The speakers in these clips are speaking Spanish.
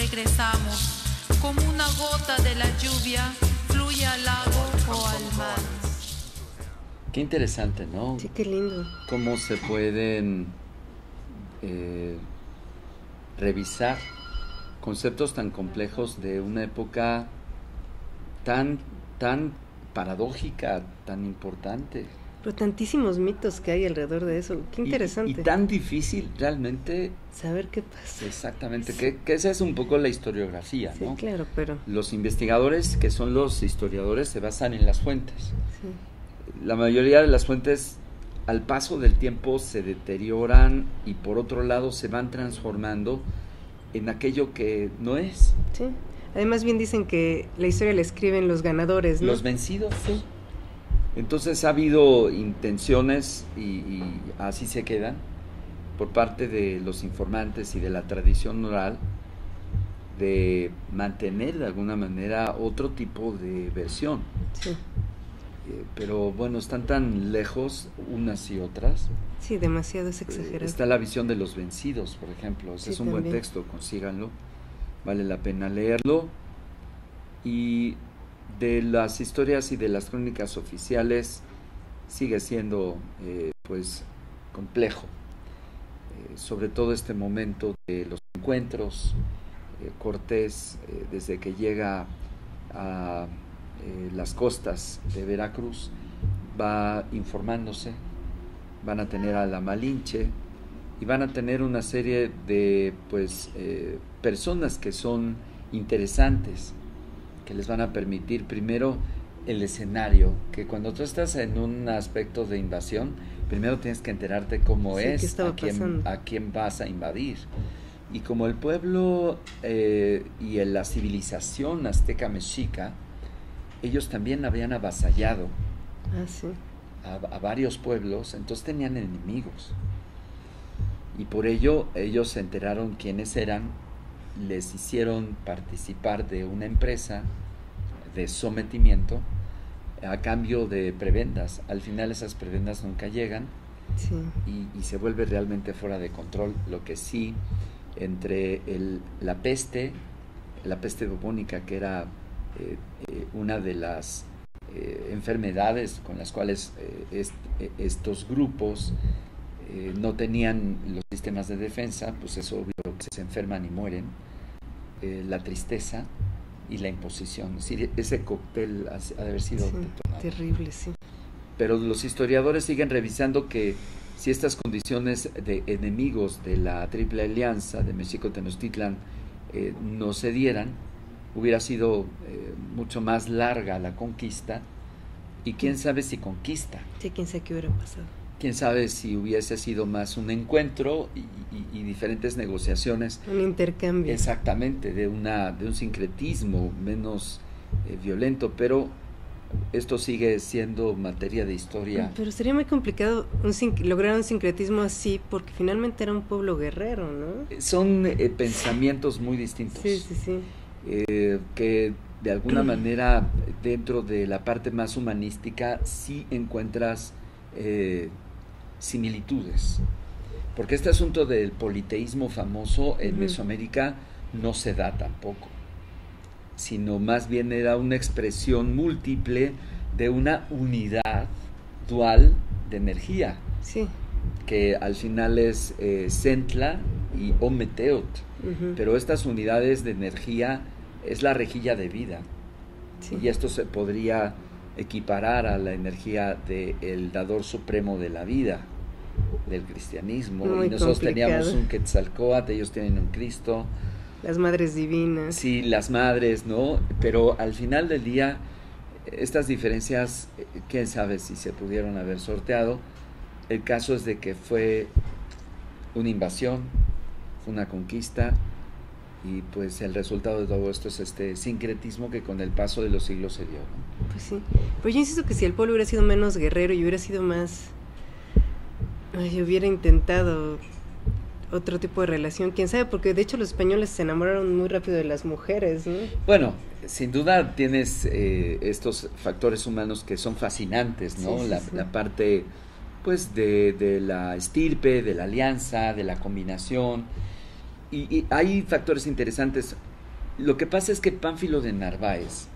regresamos, como una gota de la lluvia fluye al lago o al mar. Qué interesante, ¿no? Sí, qué lindo. Cómo se pueden eh, revisar conceptos tan complejos de una época tan, tan paradójica, tan importante. Pero tantísimos mitos que hay alrededor de eso. Qué interesante. Y, tan difícil realmente saber qué pasa. Exactamente, que, esa es un poco la historiografía, sí, claro, pero... Los investigadores, que son los historiadores, se basan en las fuentes. Sí. La mayoría de las fuentes al paso del tiempo se deterioran y por otro lado se van transformando en aquello que no es. Sí. Además bien dicen que la historia la escriben los ganadores, ¿no? Los vencidos. Sí. Entonces ha habido intenciones y, así se quedan por parte de los informantes y de la tradición oral de mantener de alguna manera otro tipo de versión. Sí. Eh, pero bueno, están tan lejos unas y otras. Sí, demasiado es exagerado. está la visión de los vencidos, por ejemplo. Ese es un buen texto, consíganlo. Vale la pena leerlo. Y de las historias y de las crónicas oficiales sigue siendo eh, pues complejo eh, sobre todo este momento de los encuentros eh, Cortés desde que llega a las costas de Veracruz va informándose van a tener a la Malinche y van a tener una serie de pues personas que son interesantes que les van a permitir primero el escenario, que cuando tú estás en un aspecto de invasión, primero tienes que enterarte cómo es, a quién, a quién, vas a invadir. Y como el pueblo eh, y la civilización azteca mexica, ellos también habían avasallado ah, a, a varios pueblos, entonces tenían enemigos. Y por ello ellos se enteraron quiénes eran les hicieron participar de una empresa de sometimiento a cambio de prebendas. Al final esas prebendas nunca llegan y, se vuelve realmente fuera de control. Lo que sí, entre el, la peste, la peste bubónica, que era eh, eh, una de las eh, enfermedades con las cuales estos grupos no tenían los sistemas de defensa, pues es obvio que se enferman y mueren eh, la tristeza y la imposición. ese cóctel ha, de haber sido terrible, sí. Pero los historiadores siguen revisando que si estas condiciones de enemigos de la Triple Alianza de México-Tenochtitlan eh, no se dieran, hubiera sido eh, mucho más larga la conquista y quién sabe si conquista. Sí, quién sabe qué hubiera pasado quién sabe si hubiese sido más un encuentro y, diferentes negociaciones. Un intercambio. Exactamente, de, una, de un sincretismo menos eh, violento, pero esto sigue siendo materia de historia. Pero sería muy complicado lograr un sincretismo así, porque finalmente era un pueblo guerrero, ¿no? Eh, son eh, pensamientos muy distintos. Sí, sí, sí. que de alguna manera dentro de la parte más humanística sí encuentras similitudes. Porque este asunto del politeísmo famoso en Mesoamérica no se da tampoco, sino más bien era una expresión múltiple de una unidad dual de energía. Sí. Que al final es eh, Centla y Ometeot. Pero estas unidades de energía es la rejilla de vida. Y esto se podría equiparar a la energía del dador supremo de la vida, del cristianismo. y nosotros teníamos un Quetzalcoatl, ellos tienen un Cristo. Las madres divinas. Sí, las madres, ¿no? Pero al final del día, estas diferencias, quién sabe si se pudieron haber sorteado. El caso es de que fue una invasión, una conquista, y pues el resultado de todo esto es este sincretismo que con el paso de los siglos se dio. Pues sí, pues yo insisto que si el pueblo hubiera sido menos guerrero y hubiera sido más, ay, hubiera intentado otro tipo de relación, quién sabe, porque de hecho los españoles se enamoraron muy rápido de las mujeres, ¿no? Bueno, sin duda tienes eh, estos factores humanos que son fascinantes, ¿no? la, la, parte, pues, de, de la estirpe, de la alianza, de la combinación y, hay factores interesantes. Lo que pasa es que Pánfilo de Narváez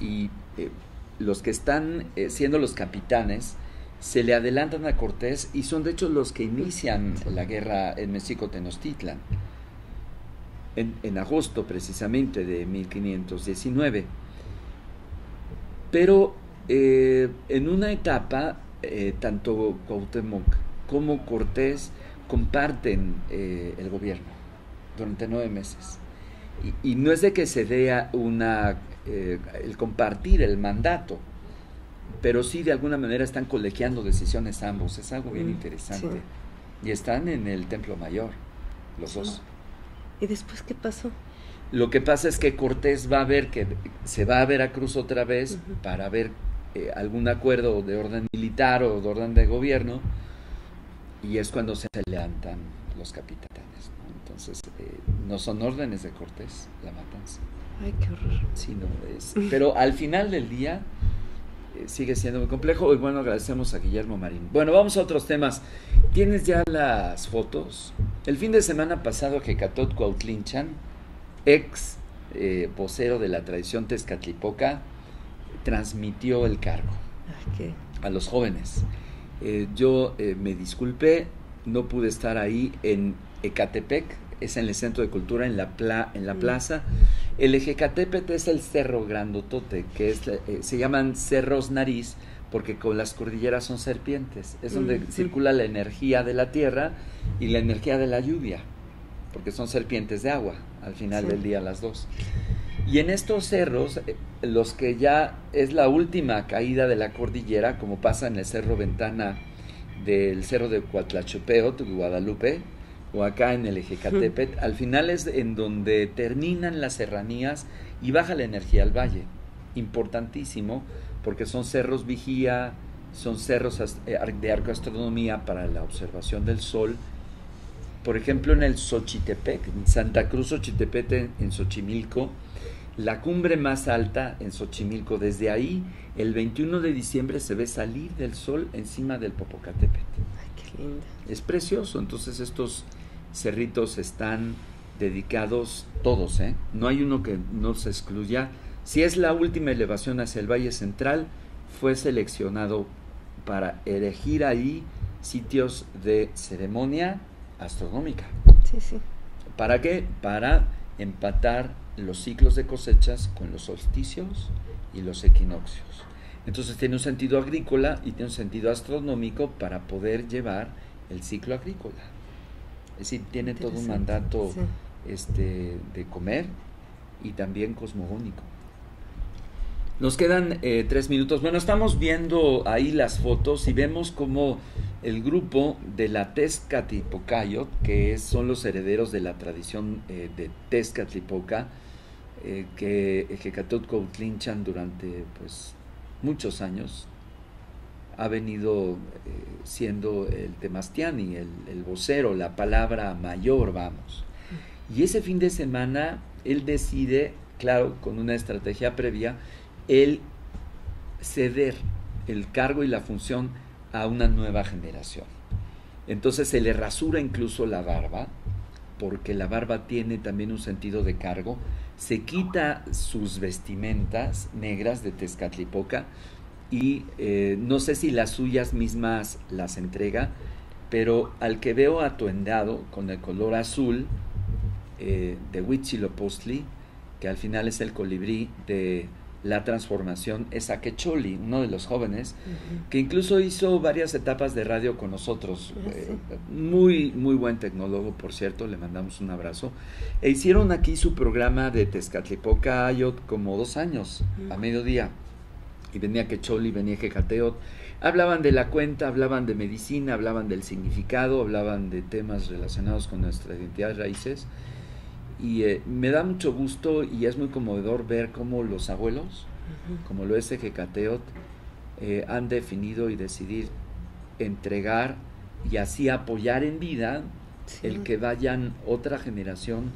y eh, los que están eh, siendo los capitanes se le adelantan a Cortés y son de hecho los que inician la guerra en México Tenochtitlan en, agosto precisamente de 1519. Pero eh, en una etapa, tanto Cuauhtémoc como Cortés comparten el gobierno durante nueve meses. Y, no es de que se dé una, eh, el compartir el mandato, pero sí de alguna manera están colegiando decisiones ambos. Es algo bien mm, interesante. Y están en el Templo Mayor, los dos. ¿Y después qué pasó? Lo que pasa es que Cortés va a ver que se va a Veracruz otra vez para ver eh, algún acuerdo de orden militar o de orden de gobierno y es cuando se levantan los capitanes. Entonces, eh, no son órdenes de Cortés la matanza. Ay, qué horror. Sí, no, es, pero al final del día eh, sigue siendo muy complejo y bueno, agradecemos a Guillermo Marín. Bueno, vamos a otros temas. ¿Tienes ya las fotos? El fin de semana pasado, Hecatot Cuautlinchan, ex eh, vocero de la tradición tezcatlipoca, transmitió el cargo a los jóvenes. yo me disculpé, no pude estar ahí en Ecatepec, es en el centro de cultura, en la, pla, en la plaza. El Ejecatepec es el cerro grandotote, que es, eh, se llaman cerros nariz, porque con las cordilleras son serpientes. Es donde circula la energía de la tierra y la energía de la lluvia, porque son serpientes de agua, al final del día las dos. Y en estos cerros, eh, los que ya es la última caída de la cordillera, como pasa en el Cerro Ventana del Cerro de Cuatlachopeo, Guadalupe, o acá en el Ejecatepet, al final es en donde terminan las serranías y baja la energía al valle. Importantísimo, porque son cerros vigía, son cerros eh, de arcoastronomía para la observación del sol. Por ejemplo, en el Xochitepec, en Santa Cruz Xochitepec, en Xochimilco, la cumbre más alta en Xochimilco, desde ahí, el 21 de diciembre se ve salir del sol encima del Popocatépetl. Ay, qué lindo. Es precioso, entonces estos cerritos están dedicados todos, ¿eh? no hay uno que no se excluya. Si es la última elevación hacia el Valle Central, fue seleccionado para elegir ahí sitios de ceremonia astronómica. Sí, sí. ¿Para qué? Para empatar los ciclos de cosechas con los solsticios y los equinoccios. Entonces tiene un sentido agrícola y tiene un sentido astronómico para poder llevar el ciclo agrícola. Es decir, tiene todo un mandato este, de comer y también cosmogónico. Nos quedan eh, tres minutos. Bueno, estamos viendo ahí las fotos y vemos como el grupo de la Tezcatlipoca, que son los herederos de la tradición eh, de Tezcatlipoca, eh, que Coutlinchan durante pues, muchos años, ha venido eh, siendo el Temastiani, el, el vocero, la palabra mayor, vamos. Y ese fin de semana él decide, claro, con una estrategia previa, el ceder el cargo y la función a una nueva generación. Entonces se le rasura incluso la barba, porque la barba tiene también un sentido de cargo, se quita sus vestimentas negras de Tezcatlipoca, y eh, no sé si las suyas mismas las entrega, pero al que veo atuendado con el color azul eh, de Huitzilopochtli, que al final es el colibrí de la transformación, es Akecholi, uno de los jóvenes, que incluso hizo varias etapas de radio con nosotros. Ah, eh, muy, muy buen tecnólogo, por cierto, le mandamos un abrazo. E hicieron aquí su programa de Tezcatlipoca Ayot como dos años, a mediodía y venía Quecholi, venía Quecateot, hablaban de la cuenta, hablaban de medicina, hablaban del significado, hablaban de temas relacionados con nuestra identidad raíces. Y eh, me da mucho gusto y es muy conmovedor ver cómo los abuelos, como lo es Quecateot, eh, han definido y decidir entregar y así apoyar en vida el que vayan otra generación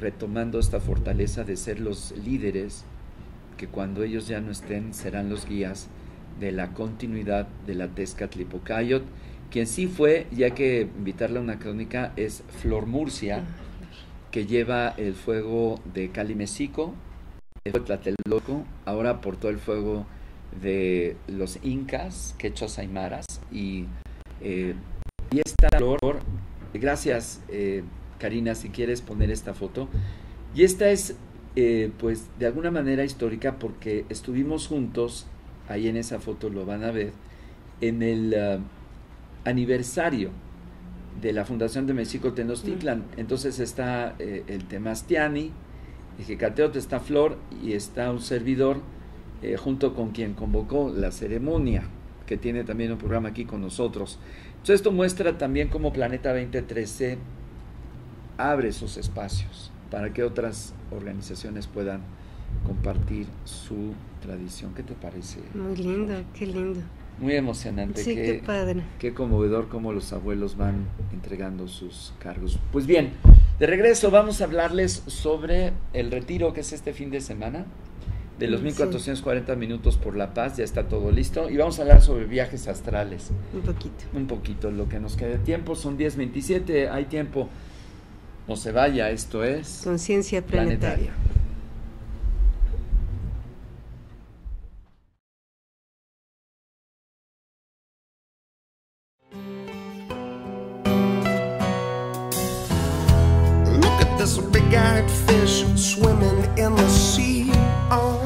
retomando esta fortaleza de ser los líderes que cuando ellos ya no estén serán los guías de la continuidad de la que lleva el fuego de Calimesico, el de Tlatelolco, ahora todo el fuego de los incas, quechos aymaras, y, eh, y esta flor, gracias eh, Karina, si quieres poner esta foto, y esta es eh, pues de alguna manera histórica porque estuvimos juntos, ahí en esa foto lo van a ver, en el ah, aniversario de la Fundación de México Tenochtitlan. Entonces está eh, el Temastiani, el Jecateot, está Flor y está un servidor eh, junto con quien convocó la ceremonia, que tiene también un programa aquí con nosotros. Entonces esto muestra también cómo Planeta 2013 abre sus espacios para que otras organizaciones puedan compartir su tradición. ¿Qué te parece? Muy lindo, qué lindo. Muy emocionante. Sí, qué, padre. Qué conmovedor cómo los abuelos van entregando sus cargos. Pues bien, de regreso vamos a hablarles sobre el retiro que es este fin de semana de los 1440 minutos por la paz, ya está todo listo. Y vamos a hablar sobre viajes astrales. Un poquito. Un poquito, lo que nos queda de tiempo. Son 10.27, hay tiempo. No se vaya, esto es Conciencia planetaria. Look at this big-eyed fish swimming in the sea. Oh.